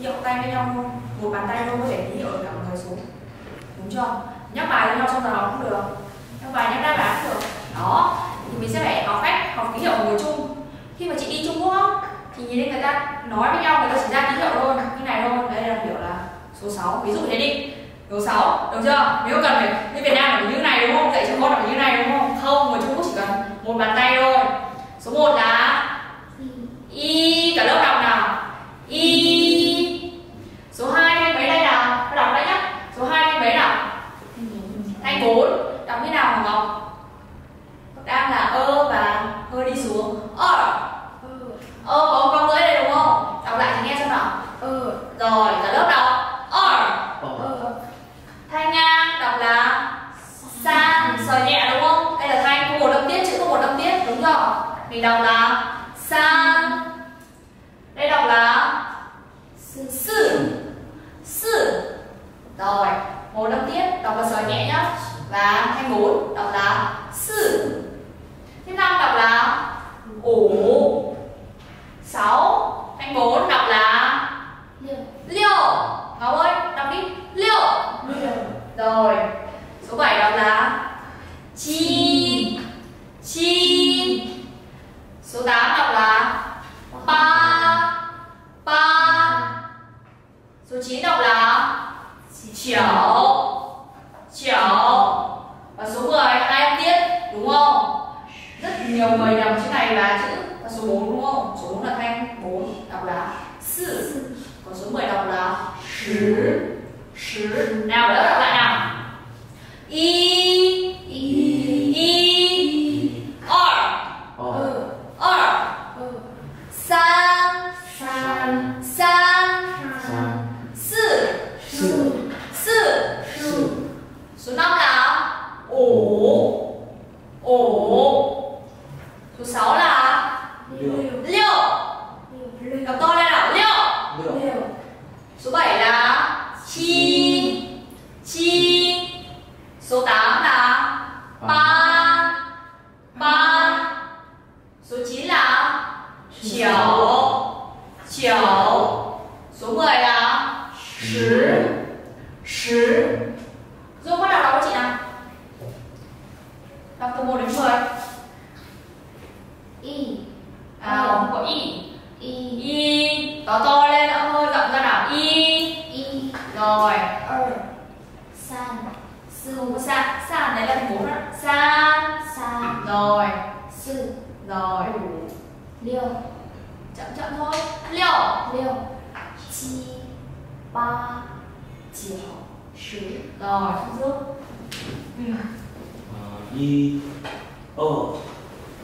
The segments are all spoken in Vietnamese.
hiệu tay với nhau luôn. Một bàn tay thôi có thể ký hiệu cả một người xuống. Đúng chưa? Nhắc bài với nhau trong giờ học cũng được. Nhắc bài nhắc đáp án cũng được. Đó thì mình sẽ phải học cách học ký hiệu người chung khi mà chị đi Trung Quốc thì nhìn thấy người ta nói với nhau người ta chỉ ra ký hiệu thôi như này thôi. Đây là kiểu là số 6 ví dụ thế đi. Số 6 được chưa? Nếu cần phải như Việt Nam phải như này đúng không? Dạy cho con phải như này đúng không? Không người Trung Quốc chỉ cần một bàn tay thôi. Số 1 là y cả lớp nào y số 2 thanh mấy đây nào đọc đấy nhá số 2 thanh mấy nào thanh 4 đọc như nào hả Ngọc đang là ơ và hơi đi xuống ơ ơ có con rưỡi đây đúng không đọc lại thì nghe xem nào rồi cả lớp đọc. Ơ thanh ngang đọc là san sờ nhẹ đúng không? Đây là thanh có một âm tiết chữ có một âm tiết đúng chưa? Mình đọc là san. Đây đọc là sư. Sư. Rồi một âm tiết đọc là sờ nhẹ nhá. Và thanh bốn 脚。Chảo chảo số 10六七八九十。好走嗯一二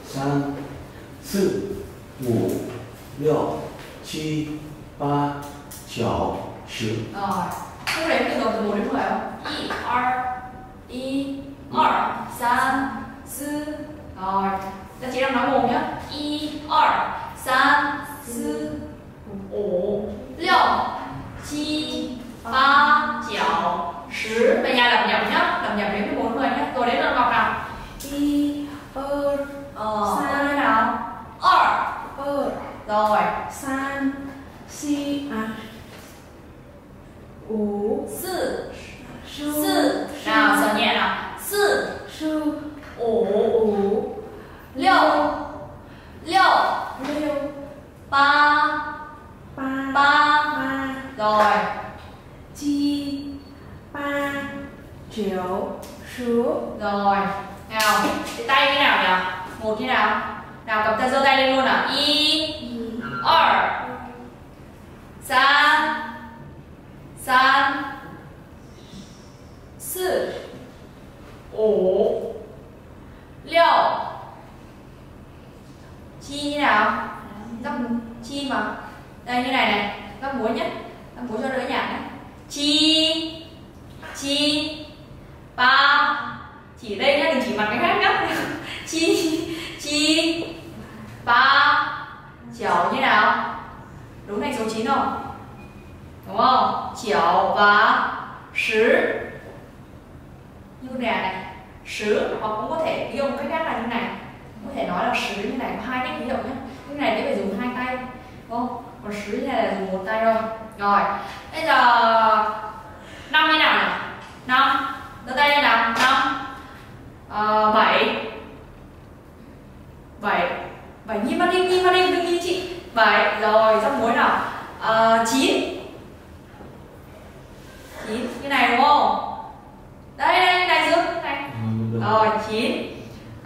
三四五六七八九十。好收回来收回来收回来一二一二三四二那接着往后我们一二三四 5, 6, 7, 8, 9, 10 Về nhà nhẩm nhá Lẩm nhẩm đến từ 4 10 nhá Rồi đến lần Ngọc nào Ờ, San. lên nào 2 Rồi 4 4 Nào sờ nhẹ nào 4 5 6 ba ba, ba. rồi. Chi ba triệu số rồi. Nào cái tay như nào nhỉ? Một như nào? Nào cầm tay giơ tay lên luôn nào y r. San. San. Sư. Ổ. Liệu. Chi như nào? Dòng chi mà đây, như này này. Các múa nhé. Các múa cho đỡ nhạc nhé. Chi. Chi. Ba chỉ đây nhé đừng chỉ mặt cái khác nhé chi. Chi. Ba chiều như nào? Đúng này, số 9 không đúng không? Chiều và sứ. Như này này. Sứ, hoặc cũng có thể dùng thể 用 cách khác là như này. Có thể nói là sứ như này, có hai cách ví dụ nhé. Như này thì phải dùng hai tay, đúng không? còn 十 như này là dùng một tay thôi. Rồi bây giờ năm như nào nhỉ năm đưa tay lên nào. Năm ờ, bảy. Bảy. Bảy nhìn vào đi nhìn vào đi đừng nhìn chị. Bảy rồi rắc muối nào? Ờ, chín. Chín như này đúng không? Đây đây này dương này. Rồi chín.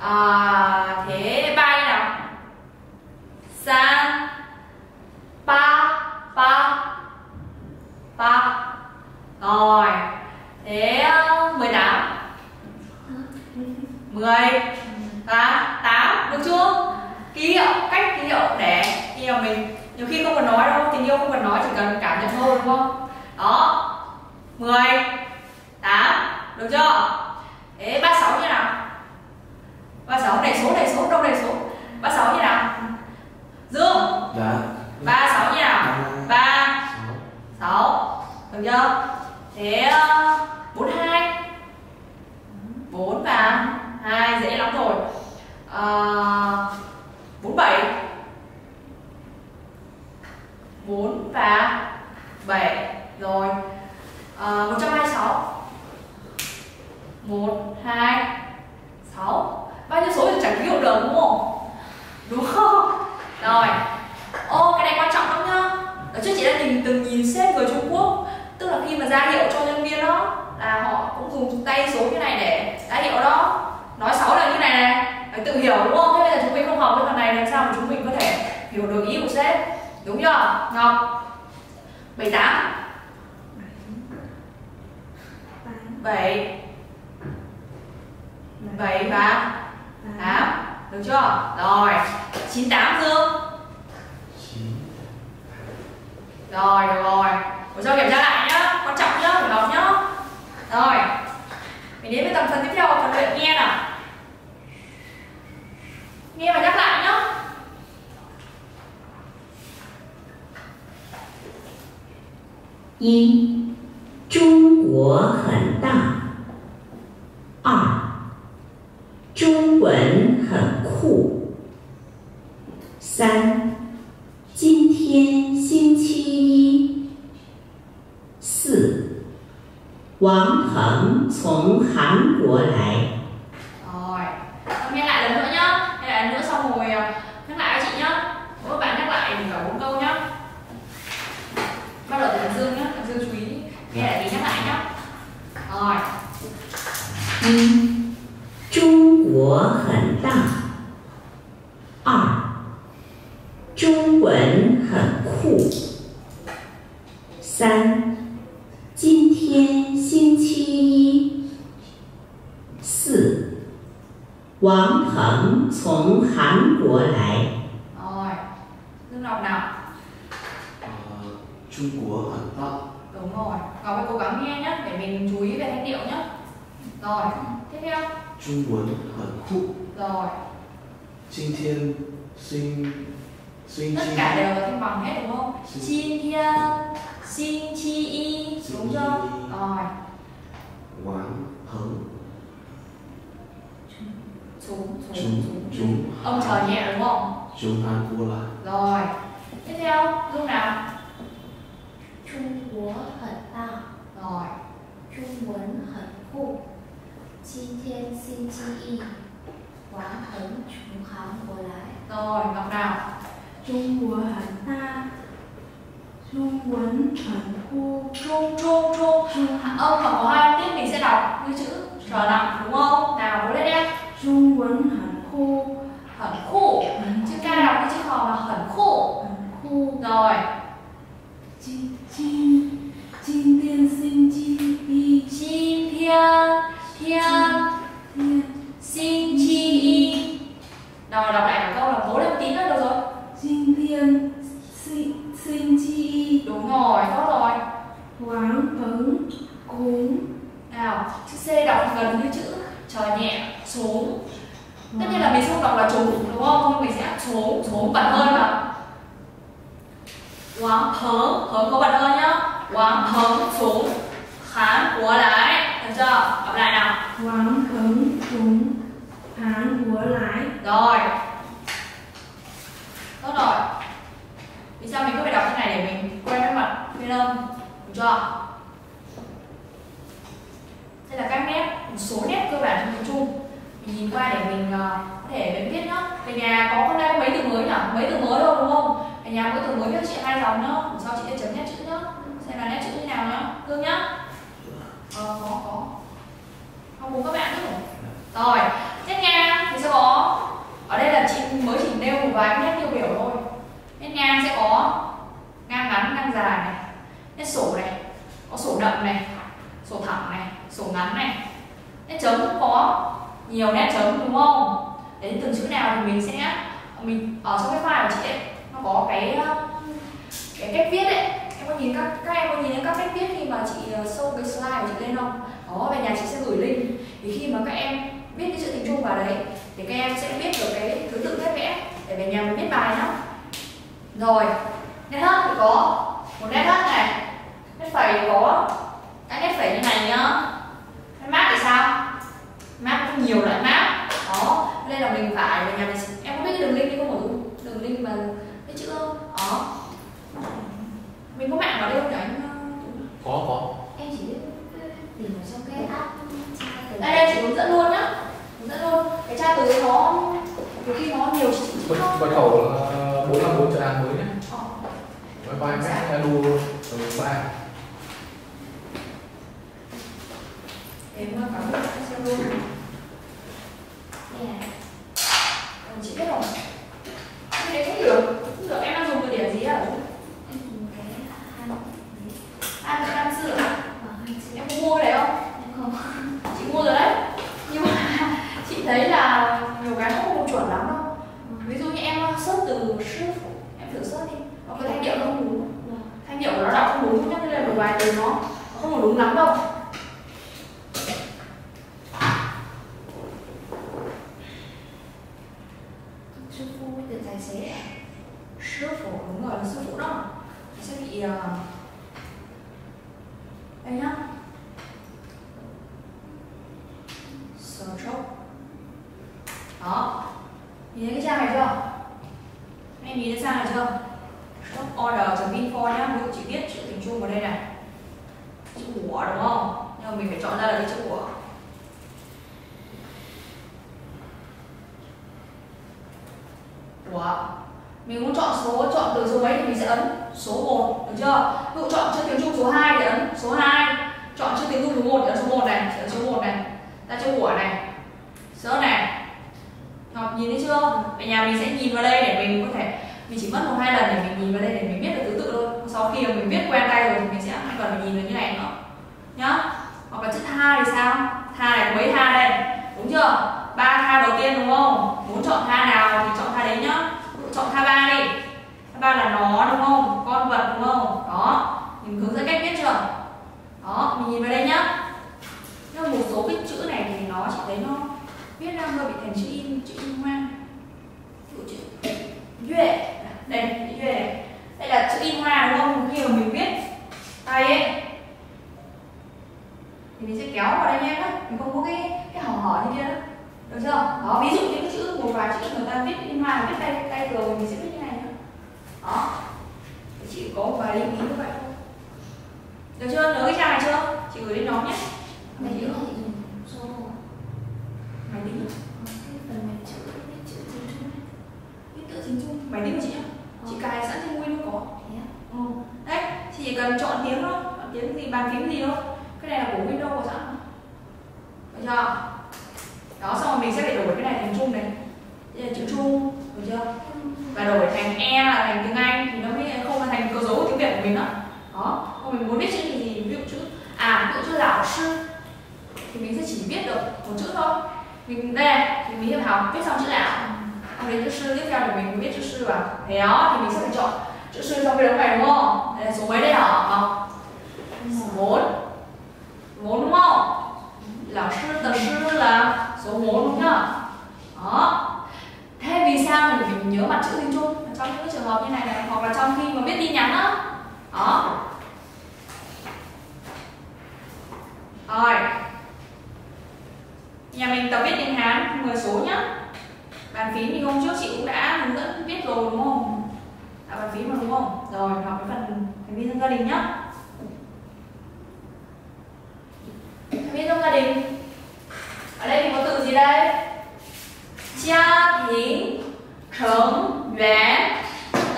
À, thế ba như nào. San ba ba ba rồi, thế uh, mười tám. Mười. Tám tám, được chưa? Ký hiệu, cách ký hiệu để khi mà mình. Nhiều khi không cần nói đâu, tình yêu không cần nói, chỉ cần cảm nhận thôi, đúng không? Đó. Mười. Tám, được chưa? Thế, ba sáu như nào? Ba sáu này số này số đâu này số ba sáu như nào? Dương. Dạ ba sáu như nào ba sáu. được chưa? Thế bốn hai. Bốn và hai dễ lắm rồi. Bốn bảy. Bốn và bảy. Rồi. Một trăm hai sáu. Một hai sáu. Bao nhiêu số thì chẳng ký hiệu được đúng không? Đúng không? Rồi ô, cái này quan trọng lắm nhá. Ở trước chị đã nhìn từng nhìn sếp người Trung Quốc. Tức là khi mà ra hiệu cho nhân viên đó, là họ cũng dùng tay số như này để ra hiệu đó. Nói sáu là như này này, phải tự hiểu đúng không? Thế bây giờ chúng mình không học cái phần này, làm sao mà chúng mình có thể hiểu được ý của sếp? Đúng chưa? Ngọc. Bảy tám. Bảy. Bảy và tám. Được chưa? Rồi. Chín tám dương. rồi, được rồi. Buổi sau kiểm tra lại nhá. Quan trọng nhá, phải học nhá. Rồi. Mình đến với tầm phần tiếp theo, phần luyện nghe nào. Nghe và nhắc lại nhá. Y Trung Quốc hẳn đa à. 王恒从韩国来。phẩm 从 Hàn Quốc lại rồi Hương đọc nào? Ờ, Trung Quốc Hàn Quốc đúng rồi Ngọc phải cố gắng nghe nhé để mình chú ý về thanh điệu nhé rồi tiếp theo. Trung Quốc Hàn Quốc rồi. Xin Thiên Xin Xin tất cả đều là thanh bằng hết đúng không? Xin Thiên Xin Chi Y đúng chưa? Rồi. Quán hứng chúng Chúng chúng Chúng ông chờ nhẹ đúng không Chúng Hàn Quốc là rồi tiếp theo lúc nào 中国很大， rồi 中文很酷。今天星期一，王鹏从韩国来。 rồi ngọc nào 中国很大，中文很酷。 trung trung trung âm mà có hai âm tiết mình sẽ đọc như chữ chờ nặng đúng không nào cố lên em 中文很酷， hẳn khổ chữ ca đọc như chữ khò là hẳn khổ 很酷。 rồi 今今今天星期一， xin thiên thiên 天 xin chi y rồi đọc lại cả câu là cố lên một tí nữa được rồi 今天星星期一， đúng rồi tốt rồi 王鹏cùng nào chữ C đọc gần như chữ chờ nhẹ xuống. tất nhiên là mình không đọc là trốn đúng không? Nhưng mình sẽ trốn trốn bật hơn vào quán thớ, thớ có bật hơn nhá. Quán thớ trốn khán của lại. được chưa? Đọc lại nào. Quán thớ trốn khán của lại. rồi. Tốt rồi. Vì sao mình cứ phải đọc thế này để mình quen với mặt phiên âm? Được chưa? Đây là các nét một số nét cơ bản trong tiếng trung mình nhìn qua để mình uh, có thể mình biết nhá. Về nhà có hôm nay có mấy từ mới nhở, mấy từ mới đâu đúng không? Về nhà có từ mới cho chị hai dòng nhá. Sau chị sẽ chấm nét chữ nhá. Xem là nét chữ như nào nhá. Cương nhá. Ờ có có. Không cùng các bạn nữa rồi nét ngang thì sẽ có ở đây là chị mới chỉ nêu một vài nét tiêu biểu thôi. Nét ngang sẽ có ngang ngắn ngang dài này. Nét sổ này. Có sổ đậm này. Sổ thẳng này. Sổ ngắn này. Nét chấm cũng có nhiều nét chấm đúng không? Đến từng chữ nào thì mình sẽ, mình ở trong cái file của chị ấy, nó có cái cái cách viết ấy. Em có nhìn các các em có nhìn các cách viết khi mà chị ờ, show cái slide của chị lên không? Đó về nhà chị sẽ gửi link. Thì khi mà các em viết cái chữ tiếng trung vào đấy, thì các em sẽ biết được cái thứ tự nét vẽ để về nhà mình viết bài nhá. Rồi, nét hấp thì có một nét hấp này. Nét phẩy thì có các nét phẩy như này nhá. Nét mát thì sao? Map có nhiều loại map. Đó nên là mình phải nhà mình em có biết cái đường link đi không hả đường link mà cái chữ không? Đó. Mình có mạng ở đây không nhỉ anh? Có có. Em chỉ biết tìm ở trong cái app tra từ đây đây chị hướng dẫn luôn nhá. Hướng dẫn luôn. Cái tra từ nó nhiều khi nó nhiều không mật khẩu bốn năm bốn trợ đàn mới nhé. Ờ. wifi max edu. Ba em cảm ơn xem luôn này Ờ, chị biết rồi cái đấy cũng được. Cũng được. Em đang dùng từ điển gì à em dùng cái han ăn ăn sữa em có mua cái đấy không? Em không. Chị mua rồi đấy. Nhưng mà chị thấy là nhiều cái không không chuẩn lắm đâu. Ví dụ như em search từ sư phụ. Em thử search đi. Nó cái thanh điệu nó không đúng Vâng. thanh điệu của nó đọc không đúng nhắc lên một vài từ nó nó không có đúng lắm đâu sư phụ từ tài xế ạ sư phụ đúng rồi là sư phụ đó nó sẽ bị ờ, đây nhá sở chốc đó nhìn thấy cái trang này chưa em nhìn thấy trang này chưa shop order.info nhá ví dụ chị viết chữ tiếng trung vào đây này chữ của đúng không nhưng mà mình phải chọn ra là cái chữ của của mình muốn chọn số chọn từ số mấy thì mình sẽ ấn số 1 được chưa ví dụ chọn chữ tiếng trung số 2 thì ấn số 2 chọn chữ tiếng trung số 1 thì ấn số 1 này thì ấn số 1 này ra chữ của này sớ này Ngọc nhìn thấy chưa về nhà mình sẽ nhìn vào đây để mình có thể mình chỉ mất một hai lần để mình nhìn vào đây để mình biết được thứ tự thôi sau khi mà mình viết quen tay rồi thì mình sẽ không cần phải nhìn được như này nữa nhá hoặc là chữ tha thì sao? Tha này có mấy tha đây? Đúng chưa? Ba tha đầu tiên đúng không? Muốn chọn tha nào thì chọn tha đấy nhá. Chọn tha ba đi. Tha ba là nó đúng không? Con vật đúng không? Đó. Mình hướng dẫn cách viết chưa? Đó, mình nhìn vào đây nhá. Nhưng một số cái chữ này thì nó chỉ thấy nó viết ra hơi bị thành chữ in chữ in hoa ví dụ chữ duệ đây chữ duệ này đây là chữ in hoa đúng không khi mà mình viết tay ấy thì mình sẽ kéo vào đây nhé mình không có cái cái hỏng hở như kia đó được chưa? Đó ví dụ những cái chữ một vài chữ người ta viết in hoa viết tay tay thường mình sẽ viết như này nữa đó. Chị có một vài lưu ý như vậy thôi. Được chưa? Nhớ cái trang này chưa? Chị gửi lên nhóm nhé. Máy tính số máy tính phần mềm chữ viết chữ tiếng trung ấy. viết tự tiếng trung máy tính của chị nhá? Chị cài sẵn trên Win có. Á? Ừ. đấy chị chỉ cần chọn tiếng thôi. Chọn tiếng gì bàn phím gì thôi. Cái này là của Windows có sẵn mà. được chưa đó xong rồi mình sẽ phải đổi cái này thành trung này đây là chữ trung được chưa và đổi thành e là thành tiếng anh thì nó mới không là thành cơ dấu của tiếng việt của mình nữa đó còn mình muốn viết chữ gì thì ví dụ chữ à ví dụ chữ lão sư thì mình sẽ chỉ viết được một chữ thôi mình đây này, thì mình sẽ học viết xong chữ lão còn đến chữ sư tiếp theo thì mình viết chữ sư vào thế đó thì mình sẽ phải chọn chữ sư trong cái đống này đúng không đây là số mấy đây hả Ngọc? số bốn bốn đúng không lão sư tờ sư là số 4 đúng nhá đó thế vì sao mình phải nhớ mặt chữ tiếng trung trong những cái trường hợp như này này hoặc là trong khi mà viết tin nhắn đó, đó. Rồi. Nhà mình tập viết tiếng hán 10 số nhá. Bàn phím thì hôm trước chị cũng đã hướng dẫn viết rồi đúng không? À bàn phím mà đúng không? Rồi học cái phần thành viên trong gia đình nhá. Thành viên trong gia đình. Ở đây thì có từ gì đây? Gia đình 成员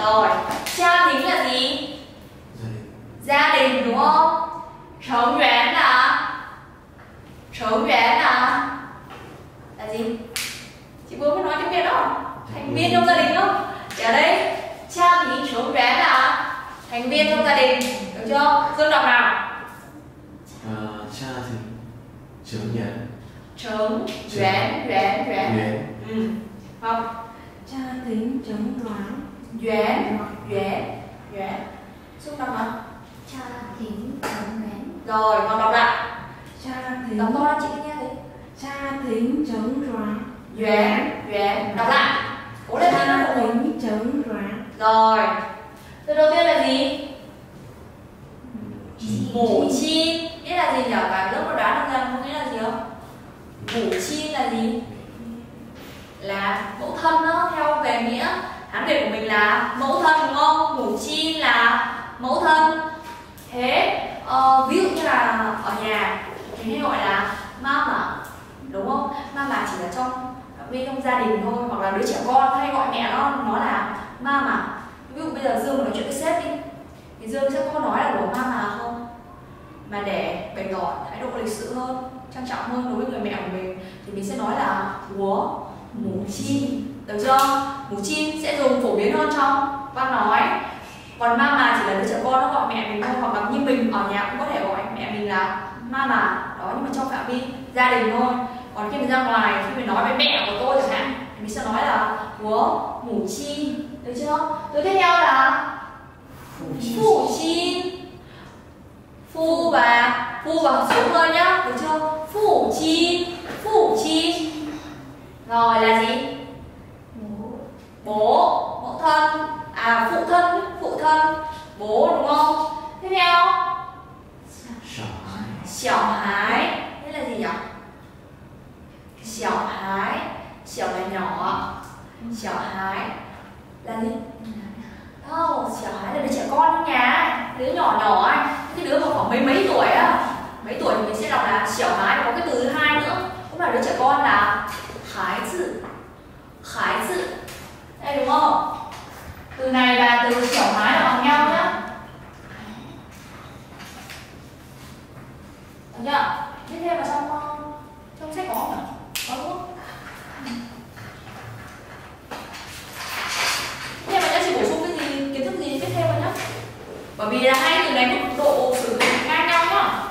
rồi, gia đình là gì? Gia đình. Đúng không? thành viên là thành viên là Là gì? Chị vừa mới nói tiếng Việt đó. Thành viên trong gia đình không? Thì ở đây Cha thì trống yuán là Thành viên trong gia đình Được chưa? Dương đọc nào? À, Cha thính Trống yuán Trống yuán Yuán Yuán Ừ. Học. Cha thính trống toán. Yuán Yuán Yuán Xúc đọc nào Cha thính chống nén Rồi, còn đọc lại. Cha thính Đọc to ra chị nghe thấy Cha thính chống đoán. Yuán Yuán Đọc lại. Cố lên Cha thính chống đoán. Rồi. Từ đầu tiên là gì? Mổ chi. Nghĩa là gì nhỉ? Cả lớp có đoán được rằng không nghĩa là gì không? Mổ chi là gì? Là mẫu thân đó theo về nghĩa. Hán Việt của mình là mẫu thân đúng không? Ngủ chi là mẫu thân. Thế uh, ví dụ như là ở nhà Thì hay gọi là mama Đúng không? Mama chỉ là trong bên trong gia đình thôi Hoặc là đứa trẻ con hay gọi mẹ nó nó là mama ví dụ bây giờ dương nói chuyện với sếp đi thì dương sẽ có nói là của mama không? Mà để bày tỏ thái độ lịch sự hơn trang trọng hơn đối với người mẹ của mình thì mình sẽ nói là của mù chi? Được chưa? Mù chin sẽ dùng phổ biến hơn trong văn nói còn mama chỉ là đứa trẻ con nó gọi mẹ mình thôi hoặc là như mình ở nhà cũng có thể gọi mẹ mình là mama đó nhưng mà trong phạm vi gia đình thôi. Còn khi mình ra ngoài khi mình nói với mẹ của tôi chẳng hạn thì mình sẽ nói là của mù chi. Được chưa? Từ tiếp theo là phụ chi. Phu và phu và xuống hơi nhá. Được chưa? Phụ chi phụ chi. Rồi là gì? bố bố mẫu thân à phụ thân phụ thân. Bố đúng không? Tiếp theo. Xiao hái. Thế là gì nhỉ? Xiao hái. Xiao là nhỏ. Xiao hái Là gì? Oh, xiao hái là đứa trẻ con trong nhà Đứa nhỏ nhỏ ấy. Cái đứa mà khoảng mấy mấy tuổi á. Mấy tuổi thì mình sẽ đọc là xiao hái Có cái từ thứ hai nữa. Cũng là đứa trẻ con là Hái tử Hái tử đúng không? Từ này và từ kiểu mái là bằng nhau nhá. Được chưa? Tiếp theo là trong ờ, trong sách có không nhỉ có đúng không? Tiếp theo bạn chị bổ sung cái gì, kiến thức gì tiếp theo bạn nhá? Bởi vì là hai từ này mức độ sử dụng ngang nhau nhá.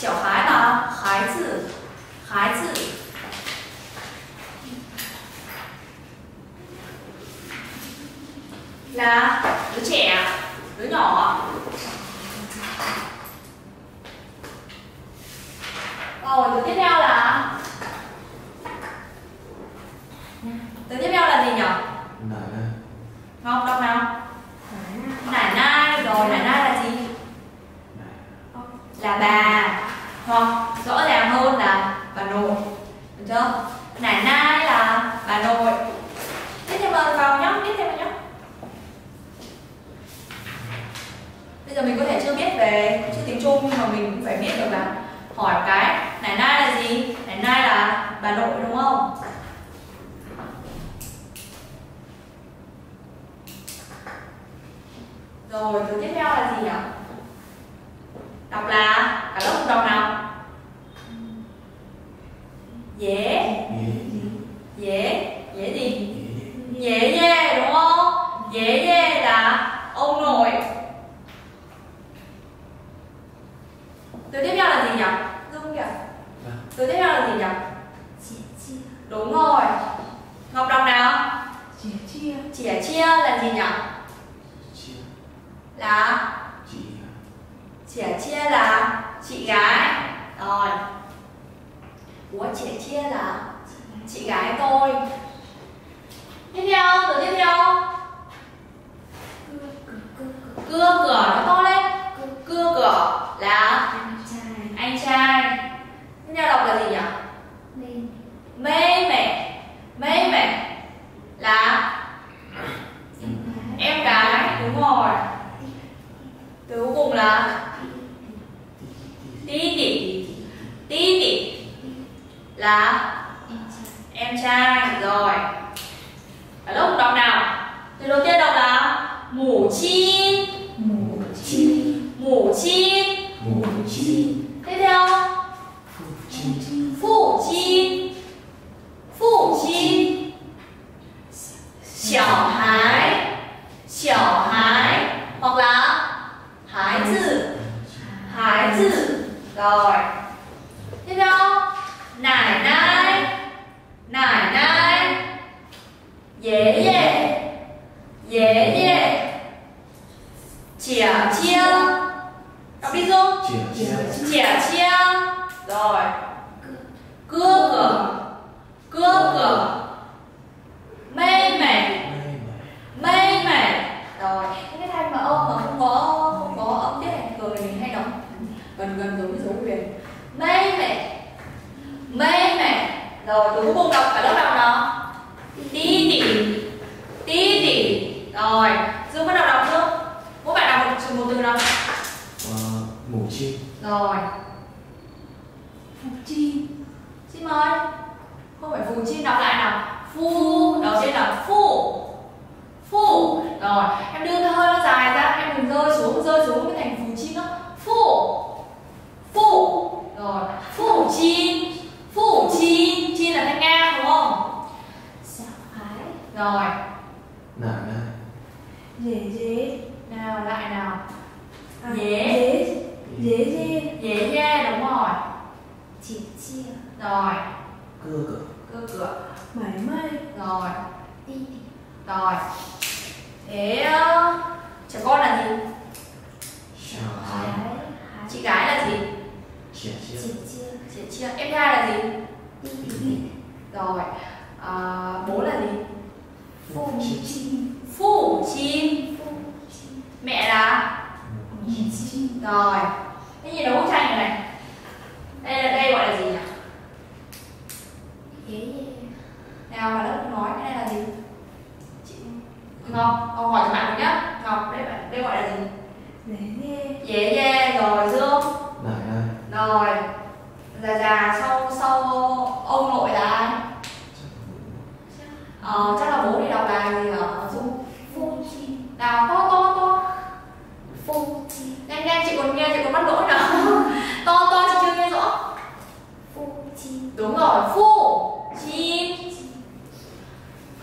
Chẻo hái là hái chữ hái chữ. Là đứa trẻ, đứa nhỏ. Rồi, từ tiếp theo là? Từ tiếp theo là gì nhỉ? Ngọc đọc nào? Nải nai, rồi nải nai là gì? Là bà. Hoặc rõ ràng hơn là bà nội. Được chưa? Nải nai là bà nội. Tiếp theo vào nhá Bây giờ mình có thể chưa biết về chữ tiếng Trung nhưng mà mình cũng phải biết được là hỏi cái nải nai là gì? Nải nai là bà nội đúng không? Rồi từ tiếp theo là gì nhỉ? Đọc là cả lớp cùng đọc nào? Dễ, dễ, dễ gì? Dễ dê đúng không? Dễ dê là ông nội Từ tiếp theo là gì nhỉ? Dương kìa? Vâng. Từ tiếp theo là gì nhỉ? chị chia. Đúng rồi. Ngọc đọc nào? Chia. Chia Chỉa chia là gì nhỉ? Chia. Là? Chị. Chỉa chia là chị gái. Rồi. Của chỉa chia là chị gái tôi Tiếp theo, từ tiếp theo cưa cửa cưa cửa Cưa cửa nó to lên Cưa cửa là anh trai anh trai Tiếp theo đọc là gì nhỉ? lên Mê mẹ Mê mẹ là em gái em gái Đúng rồi Từ cuối cùng cùng là tí tỉ tí tỉ là? Em trai. Em trai. Rồi Mù chi. Rồi. Phục chi. Xin mời. Không phải phù chi đọc lại nào. Phu đầu tiên là phu phu rồi em đưa cái hơi nó dài ra em đừng rơi xuống rơi xuống cái thành phù chi nó phu phu rồi phu chi. Phu chi. Chi là thanh nga đúng không? 小孩 rồi. Nải nai Dễ dễ. Nào lại nào. À, Dễ. Dễ dễ dê dễ dê đúng rồi. Chị chia rồi. Cơ cửa. Cơ cửa. Rồi. Rồi. Thế ờ, trẻ con là gì? Chị gái là gì? Em trai là gì? Rồi. Ờ, bố là gì? Phụ chim phụ chim mẹ là? Rồi gì đâu bức tranh này. Này đây là đây gọi là gì nhỉ? 爷爷 nào mà lớp nói cái này là gì? Chị ngọc. Ngọc hỏi cho bạn một nhá. Ngọc đây bạn đây gọi là gì? Dễ dễ dễ dê rồi dương. Rồi. Già già sau sau ông nội là ai? Ờ, chắc là bố rồi phu chi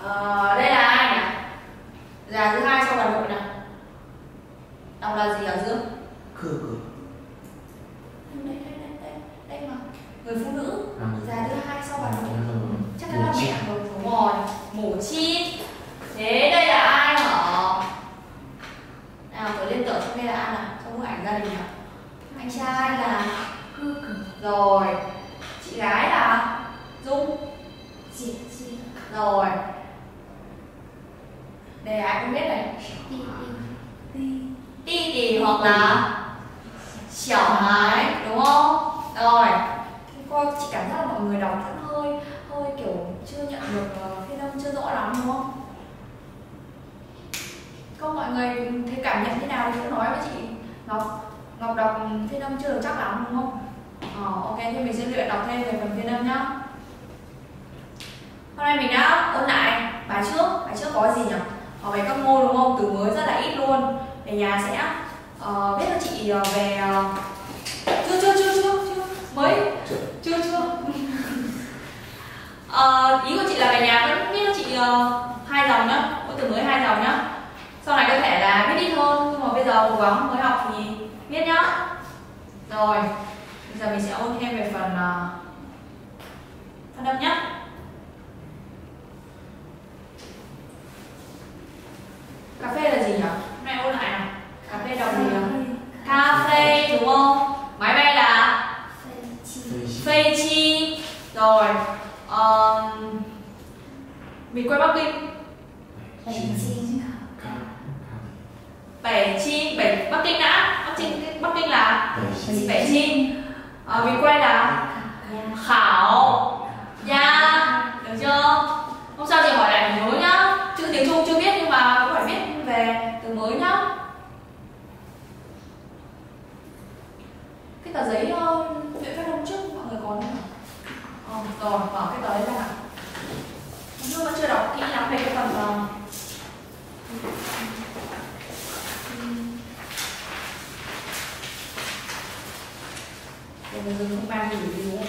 ờ, đây là ai nhỉ? Già thứ hai trong đoàn hội nào. Đọc là gì ở dưới cửa thấy cảm nhận thế nào? Thì cứ nói với chị ngọc ngọc đọc phiên âm chưa được chắc lắm đúng không? Ờ ok thì mình sẽ luyện đọc thêm về phần phiên âm nhá. Hôm nay mình đã ôn lại bài trước. Bài trước có gì nhỉ? Ở bài các môn đúng không? Từ mới rất là ít luôn. Về nhà sẽ ờ, viết cho chị ờ, về ờ, chưa chưa chưa chưa chưa. Mới. Chưa. chưa chưa. Ờ, ý của chị là về nhà vẫn viết cho chị ờ, hai dòng nhá. Mỗi từ mới hai dòng nhá sau này có thể là biết ít hơn nhưng mà bây giờ cố gắng mới học thì biết nhá. Rồi bây giờ mình sẽ ôn thêm về phần ờ, phần âm nhé cà phê là gì nhỉ? Hôm nay ôn lại nào. Cà phê đọc gì nhỉ? Cà phê. Đúng không? Máy bay là phê chi. rồi um, mình quay bắc kinh bảy chi bảy bắc kinh đã. Bắc kinh bắc kinh là Bảy chi. Ờ, mình quay là khảo. Nha. Được chưa? Hôm sau chị hỏi lại mình nhớ nhá. Chữ tiếng trung chưa biết nhưng mà cũng phải biết về từ mới nhá. Cái tờ giấy viện phát hôm trước mọi người có không? Ờ, rồi mở cái tờ đấy ra. Hôm trước vẫn chưa đọc kỹ lắm về cái phần uh, Bây giờ không mang gì đi đúng